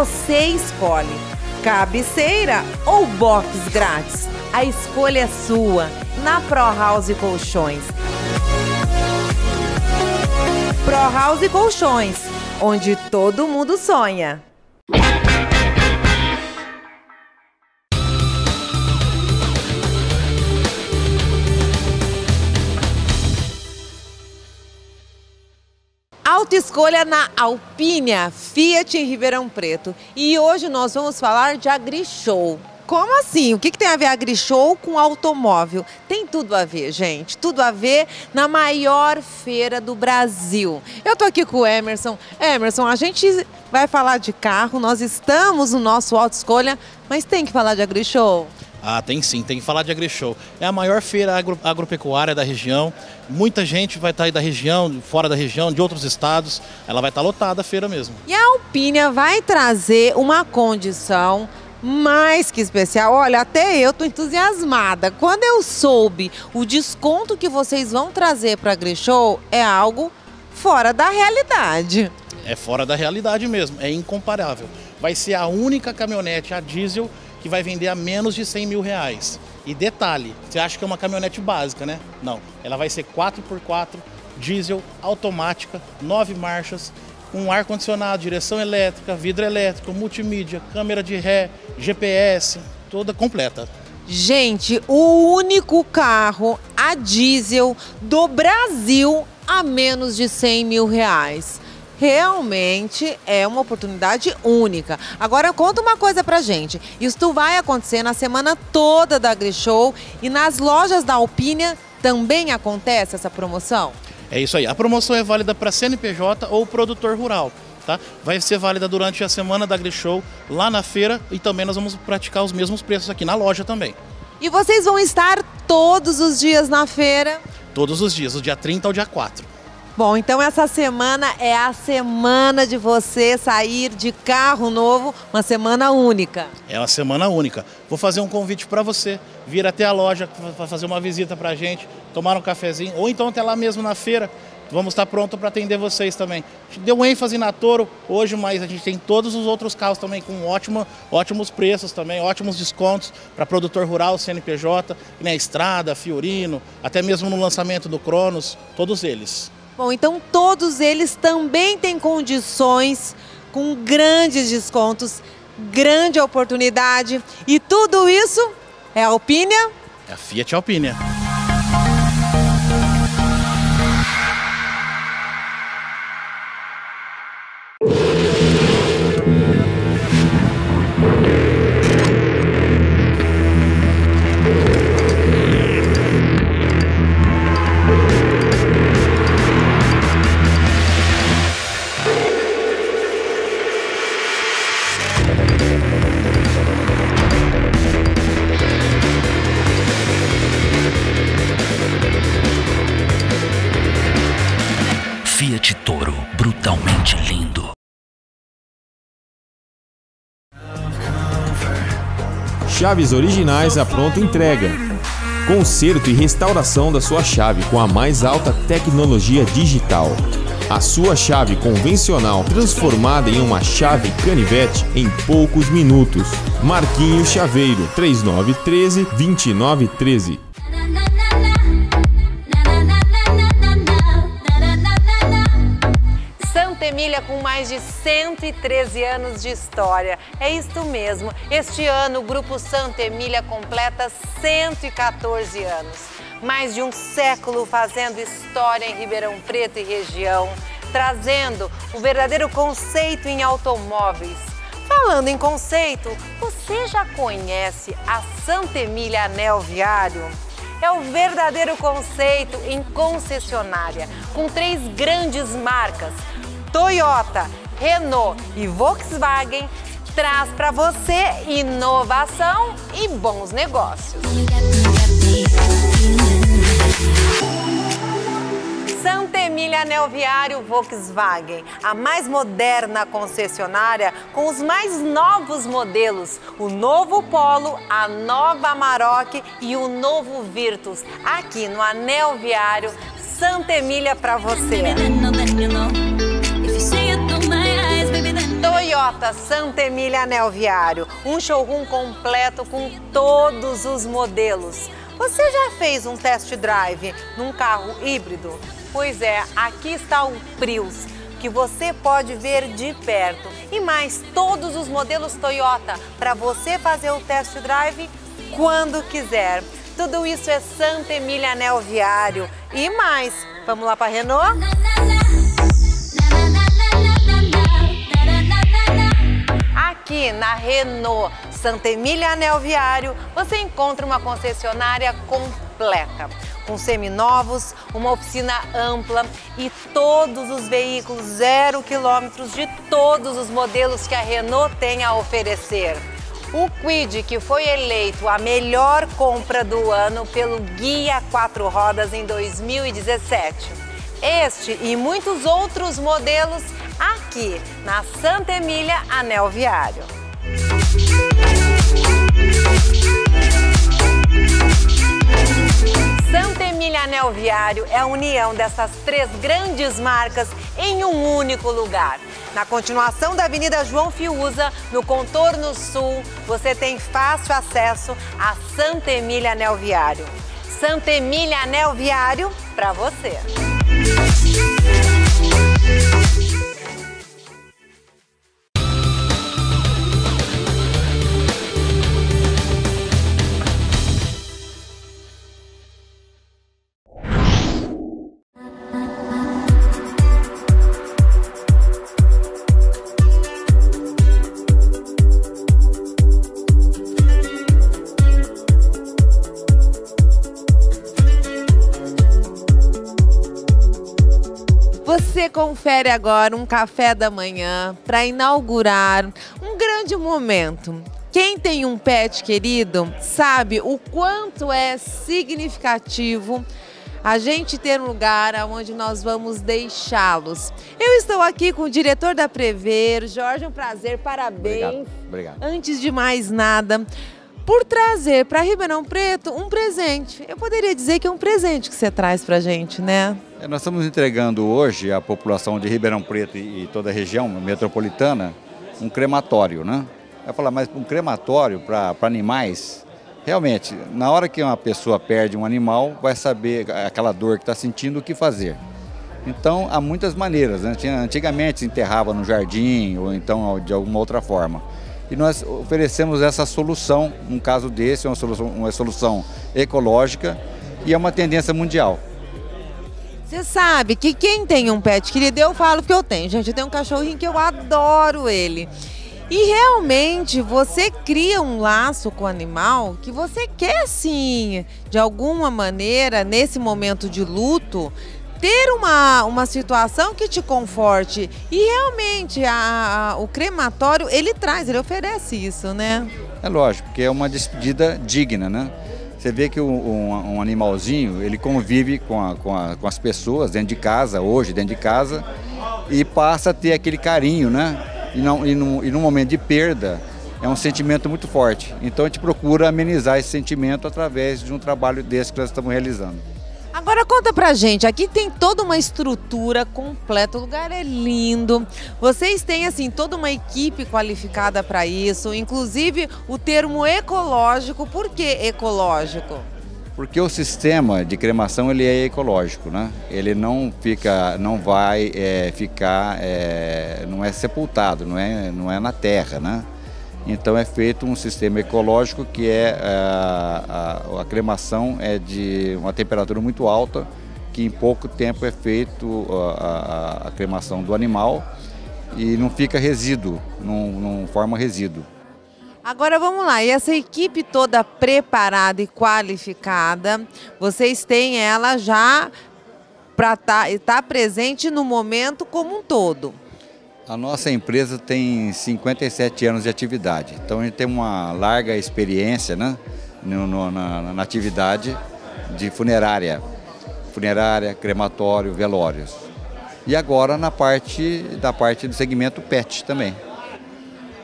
Você escolhe cabeceira ou box grátis. A escolha é sua na Pro House Colchões. Pro House Colchões, onde todo mundo sonha. Autoescolha na Alpínia, Fiat em Ribeirão Preto. E hoje nós vamos falar de AgriShow. como assim? O que, que tem a ver a Grishow com automóvel? Tem tudo a ver, gente. Tudo a ver na maior feira do Brasil. Eu tô aqui com o Emerson. Emerson, a gente vai falar de carro, nós estamos no nosso Auto Escolha, mas tem que falar de Agrishow. Ah, tem sim, tem que falar de AgriShow. É a maior feira agro, agropecuária da região. Muita gente vai estar aí da região, fora da região, de outros estados. Ela vai estar lotada a feira mesmo. E a Alpínia vai trazer uma condição mais que especial. Olha, até eu tô entusiasmada. Quando eu soube o desconto que vocês vão trazer para a AgriShow, é algo fora da realidade. É fora da realidade mesmo, é incomparável. Vai ser a única caminhonete a diesel que vai vender a menos de 100 mil reais. E detalhe, você acha que é uma caminhonete básica, né? Não, ela vai ser 4x4, diesel, automática, nove marchas, com ar-condicionado, direção elétrica, vidro elétrico, multimídia, câmera de ré, GPS, toda completa. Gente, o único carro a diesel do Brasil a menos de 100 mil reais realmente é uma oportunidade única. Agora conta uma coisa pra gente. Isso vai acontecer na semana toda da AgriShow e nas lojas da Alpínia também acontece essa promoção? É isso aí. A promoção é válida para CNPJ ou produtor rural. Tá? Vai ser válida durante a semana da AgriShow lá na feira e também nós vamos praticar os mesmos preços aqui na loja também. E vocês vão estar todos os dias na feira? Todos os dias, do dia 30 ao dia 4. Bom, então essa semana é a semana de você sair de carro novo, uma semana única. É uma semana única. Vou fazer um convite para você vir até a loja para fazer uma visita para a gente, tomar um cafezinho, ou então até lá mesmo na feira. Vamos estar pronto para atender vocês também. A gente deu ênfase na Toro hoje, mas a gente tem todos os outros carros também com ótimo, ótimos preços também, ótimos descontos para produtor rural, CNPJ, né, Estrada, Fiorino, até mesmo no lançamento do Cronos, todos eles. Bom, então todos eles também têm condições com grandes descontos, grande oportunidade e tudo isso é a Alpínia? É a Fiat Alpínia. Chaves originais à pronta entrega. Conserto e restauração da sua chave com a mais alta tecnologia digital. A sua chave convencional transformada em uma chave canivete em poucos minutos. Marquinhos Chaveiro 3913 2913 Emília com mais de 113 anos de história. É isso mesmo. Este ano o Grupo Santa Emília completa 114 anos. Mais de um século fazendo história em Ribeirão Preto e região, trazendo o verdadeiro conceito em automóveis. Falando em conceito, você já conhece a Santa Emília Anel Viário? É o verdadeiro conceito em concessionária, com três grandes marcas Toyota, Renault e Volkswagen traz para você inovação e bons negócios. Santa Emília Anel Viário Volkswagen, a mais moderna concessionária com os mais novos modelos, o novo Polo, a nova Amarok e o novo Virtus, aqui no Anel Viário Santa Emília para você. Toyota Santa Emília Anel Viário, um showroom completo com todos os modelos. Você já fez um test drive num carro híbrido? Pois é, aqui está o Prius, que você pode ver de perto. E mais todos os modelos Toyota para você fazer o test drive quando quiser. Tudo isso é Santa Emília Anel Viário. E mais, vamos lá para Renault? Aqui na Renault Santa Emília Anel Viário, você encontra uma concessionária completa, com seminovos, uma oficina ampla e todos os veículos zero quilômetros de todos os modelos que a Renault tem a oferecer. O Quid, que foi eleito a melhor compra do ano pelo Guia Quatro Rodas em 2017. Este e muitos outros modelos aqui na Santa Emília Anel Viário. Santa Emília Anel Viário é a união dessas três grandes marcas em um único lugar. Na continuação da Avenida João Fiuza, no contorno sul, você tem fácil acesso a Santa Emília Anel Viário. Santa Emília Anel Viário para você. Confere agora um café da manhã para inaugurar um grande momento. Quem tem um pet querido sabe o quanto é significativo a gente ter um lugar onde nós vamos deixá-los. Eu estou aqui com o diretor da Prever, Jorge, um prazer, parabéns. Obrigado. Obrigado. Antes de mais nada, por trazer para Ribeirão Preto um presente. Eu poderia dizer que é um presente que você traz para a gente, né? É, nós estamos entregando hoje à população de Ribeirão Preto e toda a região metropolitana um crematório, né? Vai falar, mas um crematório para animais, realmente, na hora que uma pessoa perde um animal, vai saber aquela dor que está sentindo o que fazer. Então, há muitas maneiras. Né? Antigamente se enterrava no jardim ou então de alguma outra forma. E nós oferecemos essa solução, um caso desse, uma solução, uma solução ecológica e é uma tendência mundial. Você sabe que quem tem um pet querido, eu falo que eu tenho. Gente, eu tenho um cachorrinho que eu adoro ele. E realmente você cria um laço com o animal que você quer sim, de alguma maneira, nesse momento de luto, ter uma, uma situação que te conforte. E realmente a, a, o crematório, ele traz, ele oferece isso, né? É lógico, porque é uma despedida digna, né? Você vê que um, um animalzinho, ele convive com, a, com, a, com, as pessoas dentro de casa, hoje dentro de casa, e passa a ter aquele carinho, né? E, não, e, no, e no momento de perda, é um sentimento muito forte. Então a gente procura amenizar esse sentimento através de um trabalho desse que nós estamos realizando. Agora conta pra gente, aqui tem toda uma estrutura completa, o lugar é lindo. Vocês têm assim toda uma equipe qualificada para isso, inclusive o termo ecológico. Por que ecológico? Porque o sistema de cremação ele é ecológico, né? Ele não fica, não vai é, ficar, é, não é sepultado, não é, não é na terra, né? Então é feito um sistema ecológico que é a, a, a, cremação é de uma temperatura muito alta, que em pouco tempo é feito a, a cremação do animal e não fica resíduo, não, não forma resíduo. Agora vamos lá, e essa equipe toda preparada e qualificada, vocês têm ela já para estar tá, tá presente no momento como um todo? A nossa empresa tem 57 anos de atividade, então a gente tem uma larga experiência né, no, no, na, na, atividade de funerária, funerária, crematório, velórios. E agora na parte da parte do segmento PET também.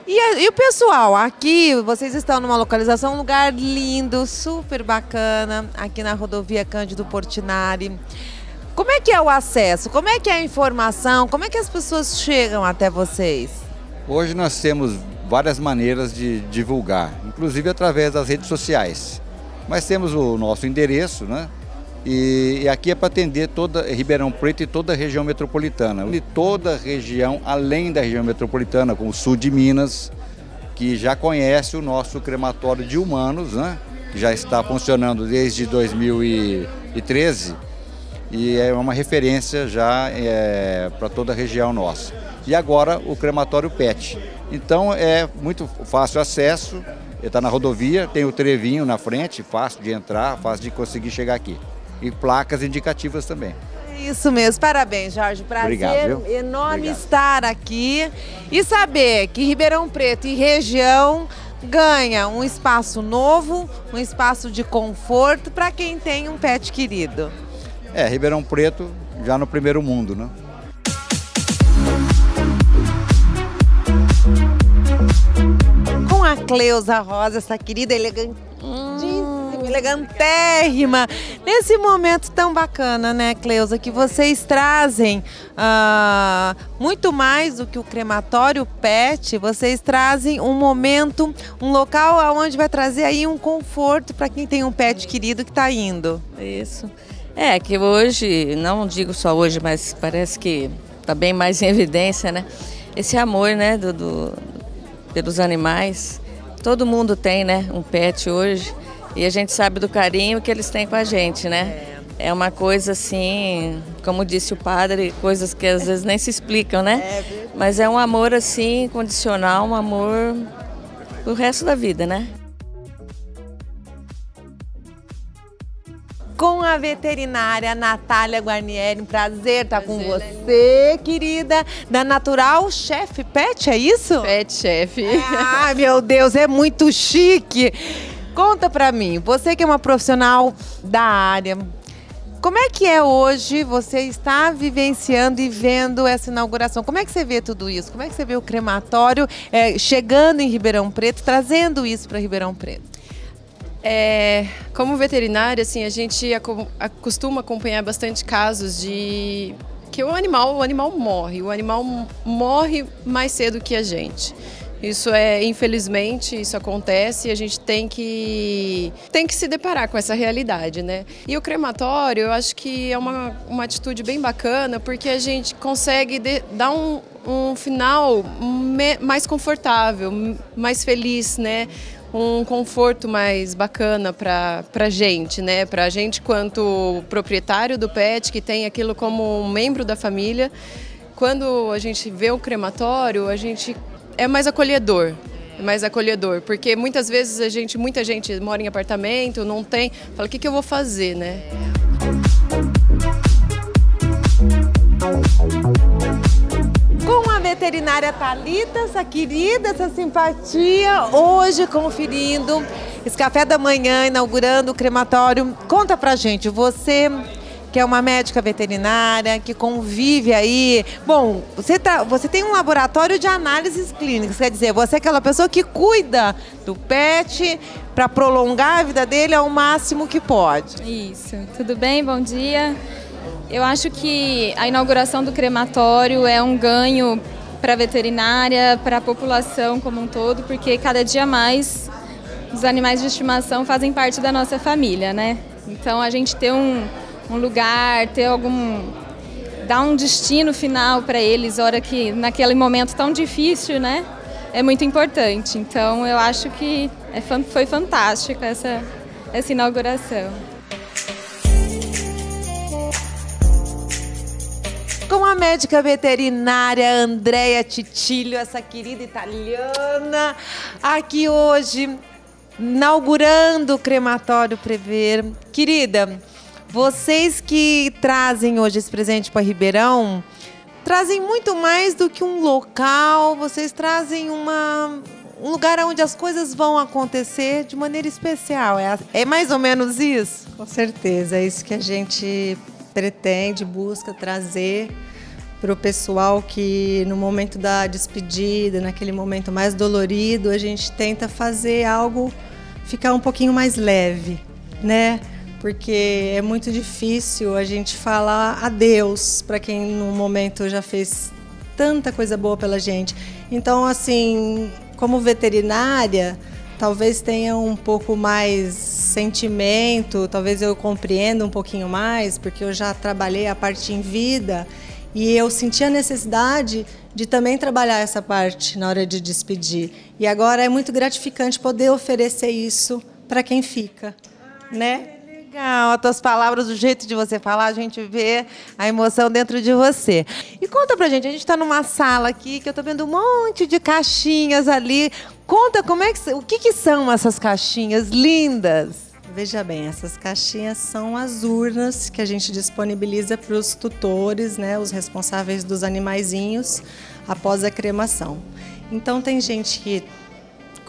E, e, o pessoal, aqui vocês estão numa localização, um lugar lindo, super bacana, aqui na rodovia Cândido Portinari. Como é que é o acesso? Como é que é a informação? Como é que as pessoas chegam até vocês? Hoje nós temos várias maneiras de divulgar, inclusive através das redes sociais. Mas temos o nosso endereço, né? E, e aqui é para atender toda Ribeirão Preto e toda a região metropolitana. E toda a região, além da região metropolitana, como o sul de Minas, que já conhece o nosso crematório de humanos, né? Que já está funcionando desde 2013 e é uma referência já é, para toda a região nossa. E agora o crematório PET. Então é muito fácil acesso, está na rodovia, tem o trevinho na frente, fácil de entrar, fácil de conseguir chegar aqui. E placas indicativas também. Isso mesmo, parabéns, Jorge. Prazer Obrigado, viu? enorme Obrigado. estar aqui e saber que Ribeirão Preto e região ganha um espaço novo, um espaço de conforto para quem tem um pet querido. É, Ribeirão Preto já no primeiro mundo, né? Com a Cleusa Rosa, essa querida elegantíssima, elegantérrima. Nesse momento tão bacana, né, Cleusa, que vocês trazem ah, muito mais do que o crematório pet, vocês trazem um momento, um local onde vai trazer aí um conforto para quem tem um pet querido que está indo. Isso. É, que hoje, não digo só hoje, mas parece que está bem mais em evidência, né? Esse amor, né, do, do- pelos animais. Todo mundo tem, né, um pet hoje. E a gente sabe do carinho que eles têm com a gente, né? É uma coisa assim, como disse o padre, coisas que às vezes nem se explicam, né? Mas é um amor assim, incondicional, um amor pro resto da vida, né? Com a veterinária Natália Guarnieri, um prazer estar com você, querida, da Natural Chef Pet, é isso? Pet Chef. Ai, meu Deus, é muito chique. Conta pra mim, você que é uma profissional da área, como é que é hoje você está vivenciando e vendo essa inauguração? Como é que você vê tudo isso? Como é que você vê o crematório eh, chegando em Ribeirão Preto, trazendo isso para Ribeirão Preto? É, como veterinária, assim, a gente aco- acostuma acompanhar bastante casos de que o animal, o animal morre, o animal morre mais cedo que a gente. Isso é, infelizmente, isso acontece e a gente tem que, tem que se deparar com essa realidade, né? E o crematório, eu acho que é uma, uma atitude bem bacana porque a gente consegue de- dar um, um final me- mais confortável, mais feliz, né? Um conforto mais bacana para a gente, né? Para a gente, quanto proprietário do pet, que tem aquilo como um membro da família. Quando a gente vê o crematório, a gente é mais acolhedor. É mais acolhedor, porque muitas vezes a gente, muita gente mora em apartamento, não tem, fala o que, que eu vou fazer, né? Veterinária Thalita, essa querida, essa simpatia, hoje conferindo esse café da manhã, inaugurando o crematório. Conta pra gente, você que é uma médica veterinária, que convive aí. Bom, você, tá, você tem um laboratório de análises clínicas, quer dizer, você é aquela pessoa que cuida do pet para prolongar a vida dele ao máximo que pode. Isso. Tudo bem? Bom dia. Eu acho que a inauguração do crematório é um ganho para a veterinária, para a população como um todo, porque cada dia mais os animais de estimação fazem parte da nossa família, né? Então a gente ter um, um lugar, ter algum dar um destino final para eles, hora que naquele momento tão difícil, né? É muito importante. Então eu acho que é, foi fantástica essa essa inauguração. Com a médica veterinária Andréia Titilho, essa querida italiana, aqui hoje, inaugurando o crematório Prever. Querida, vocês que trazem hoje esse presente para Ribeirão, trazem muito mais do que um local, vocês trazem uma, um lugar onde as coisas vão acontecer de maneira especial. É, é mais ou menos isso? Com certeza, é isso que a gente pretende, busca trazer para o pessoal que no momento da despedida, naquele momento mais dolorido, a gente tenta fazer algo ficar um pouquinho mais leve, né? Porque é muito difícil a gente falar adeus para quem no momento já fez tanta coisa boa pela gente. Então, assim, como veterinária, talvez tenha um pouco mais sentimento, talvez eu compreenda um pouquinho mais, porque eu já trabalhei a parte em vida e eu senti a necessidade de também trabalhar essa parte na hora de despedir. E agora é muito gratificante poder oferecer isso para quem fica, né? legal. As tuas palavras, o jeito de você falar, a gente vê a emoção dentro de você. E conta pra gente, a gente tá numa sala aqui que eu tô vendo um monte de caixinhas ali. Conta como é que o que, que são essas caixinhas lindas? Veja bem, essas caixinhas são as urnas que a gente disponibiliza para os tutores, né, os responsáveis dos animaizinhos após a cremação. Então tem gente que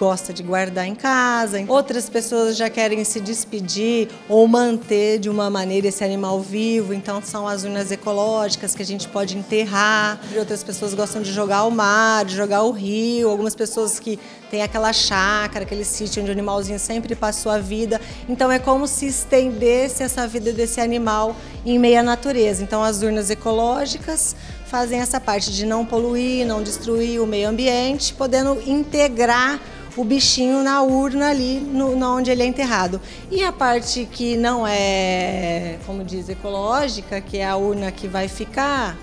gosta de guardar em casa, outras pessoas já querem se despedir ou manter de uma maneira esse animal vivo, então são as urnas ecológicas que a gente pode enterrar. Outras pessoas gostam de jogar ao mar, de jogar ao rio, algumas pessoas que têm aquela chácara, aquele sítio onde o animalzinho sempre passou a vida. Então é como se estendesse essa vida desse animal em meio à natureza. Então as urnas ecológicas fazem essa parte de não poluir, não destruir o meio ambiente, podendo integrar o bichinho na urna ali, no, onde ele é enterrado. E a parte que não é, como diz, ecológica, que é a urna que vai ficar,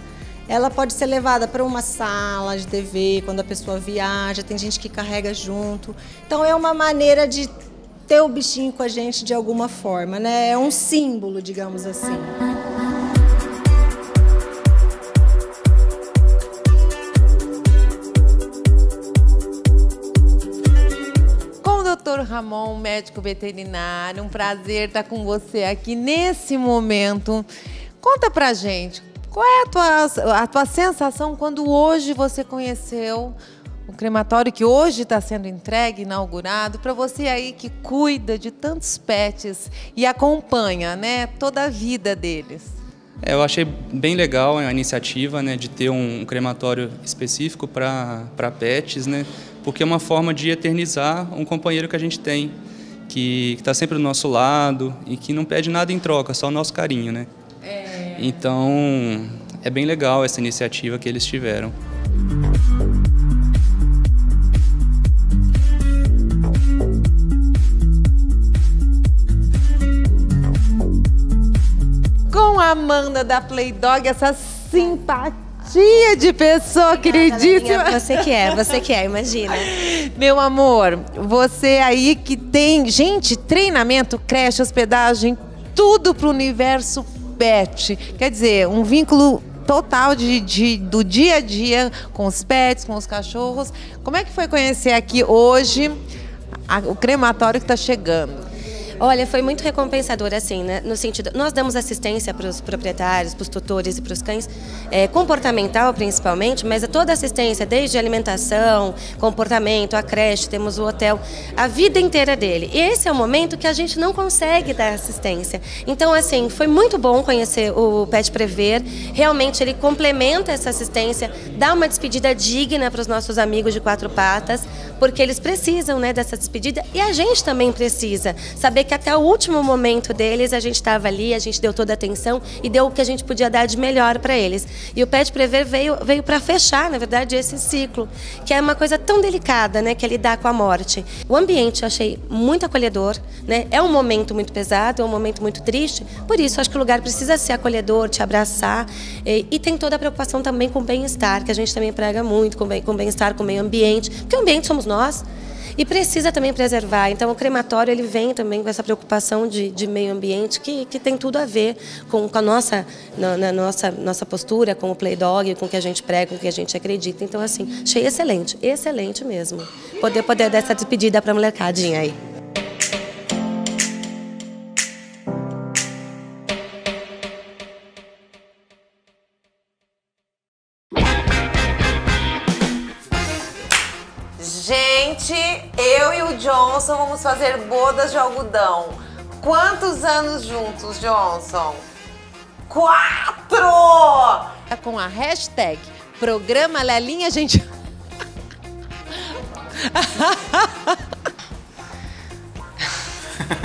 ela pode ser levada para uma sala de TV quando a pessoa viaja, tem gente que carrega junto. Então é uma maneira de ter o bichinho com a gente de alguma forma, né? É um símbolo, digamos assim. Ramon, médico veterinário, um prazer estar com você aqui nesse momento. Conta pra gente, qual é a tua, a tua sensação quando hoje você conheceu o crematório que hoje está sendo entregue, inaugurado, para você aí que cuida de tantos pets e acompanha né, toda a vida deles? É, eu achei bem legal a iniciativa né, de ter um crematório específico para pets, né? Porque é uma forma de eternizar um companheiro que a gente tem, que está sempre do nosso lado e que não pede nada em troca, só o nosso carinho, né? É... Então, é bem legal essa iniciativa que eles tiveram. Com a Amanda da Playdog, essa simpatia Tia de pessoa queridíssima. Você que é, você que é, imagina. [laughs] Meu amor, você aí que tem, gente, treinamento, creche, hospedagem, tudo pro universo pet. Quer dizer, um vínculo total de, de, do dia a dia com os pets, com os cachorros. Como é que foi conhecer aqui hoje a, o crematório que está chegando? Olha, foi muito recompensador, assim, né? No sentido, nós damos assistência para os proprietários, para os tutores e para os cães, é, comportamental principalmente, mas é toda assistência, desde alimentação, comportamento, a creche, temos o hotel, a vida inteira dele. E esse é o momento que a gente não consegue dar assistência. Então, assim, foi muito bom conhecer o Pet Prever. Realmente, ele complementa essa assistência, dá uma despedida digna para os nossos amigos de quatro patas, porque eles precisam, né, dessa despedida e a gente também precisa saber que até o último momento deles a gente estava ali, a gente deu toda a atenção e deu o que a gente podia dar de melhor para eles. E o Pet Prever veio, veio para fechar, na verdade, esse ciclo, que é uma coisa tão delicada, né, que é lidar com a morte. O ambiente eu achei muito acolhedor, né? É um momento muito pesado, é um momento muito triste, por isso acho que o lugar precisa ser acolhedor, te abraçar e, e tem toda a preocupação também com o bem-estar, que a gente também prega muito, com bem-estar, com o meio ambiente, porque o ambiente somos nós e precisa também preservar. Então, o crematório ele vem também com essa preocupação de, de meio ambiente que, que tem tudo a ver com, com a nossa, na, na, nossa, nossa postura, com o play dog, com o que a gente prega, com o que a gente acredita. Então, assim, achei excelente, excelente mesmo. Poder, poder dar essa despedida para a molecadinha aí. Johnson vamos fazer bodas de algodão. Quantos anos juntos, Johnson? Quatro! É com a hashtag Programa Lelinha, gente.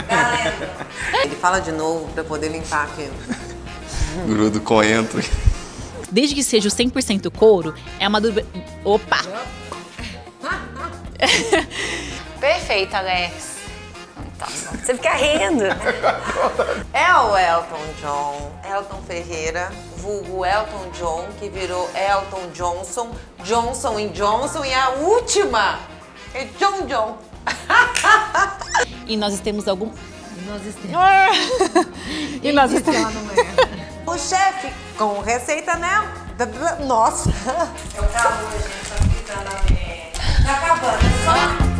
Galera, ele fala de novo para poder limpar aqui. Grudo coentro. Desde que seja o 100% couro, é uma dúvida. Opa! [laughs] Perfeito, Alex. Então, você fica rindo. [laughs] É o Elton John, Elton Ferreira, vulgo Elton John, que virou Elton Johnson, Johnson e Johnson, e a última é John John. [laughs] e nós temos algum. E nós estamos. [laughs] e nós é? O chefe com receita, né? Nossa! É o calor, gente, tá gritando a Tá acabando. é Só